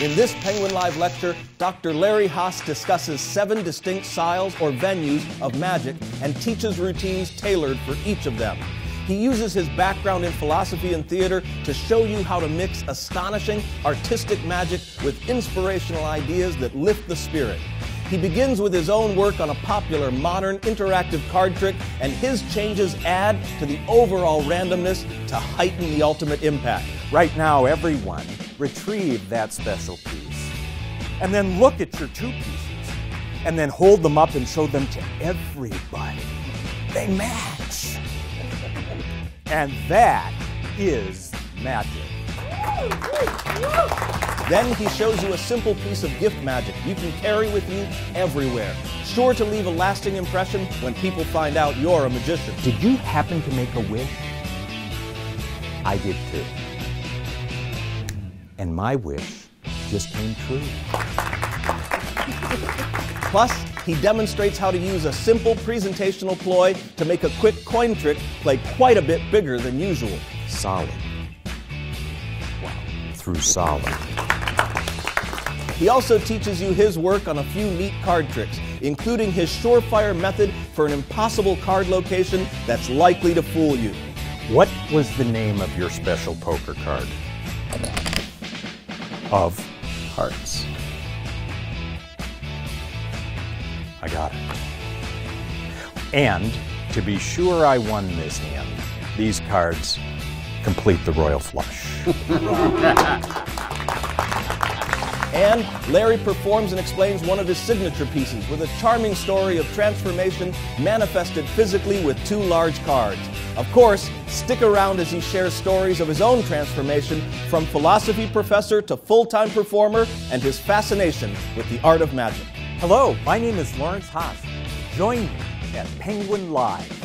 In this Penguin Live lecture, Dr. Larry Hass discusses seven distinct styles or venues of magic and teaches routines tailored for each of them. He uses his background in philosophy and theater to show you how to mix astonishing, artistic magic with inspirational ideas that lift the spirit. He begins with his own work on a popular modern interactive card trick, and his changes add to the overall randomness to heighten the ultimate impact. Right now, everyone retrieve that special piece. And then look at your two pieces. And then hold them up and show them to everybody. They match. And that is magic. Then he shows you a simple piece of gift magic you can carry with you everywhere, sure to leave a lasting impression when people find out you're a magician. Did you happen to make a wish? I did too. And my wish just came true. Plus, he demonstrates how to use a simple presentational ploy to make a quick coin trick play quite a bit bigger than usual. Solid. Wow. Through solid. He also teaches you his work on a few neat card tricks, including his surefire method for an impossible card location that's likely to fool you. What was the name of your special poker card? Of hearts. I got it. And to be sure I won this hand, these cards complete the royal flush. And Larry performs and explains one of his signature pieces with a charming story of transformation manifested physically with two large cards. Of course, stick around as he shares stories of his own transformation from philosophy professor to full time performer and his fascination with the art of magic. Hello, my name is Lawrence Hass. Join me at Penguin Live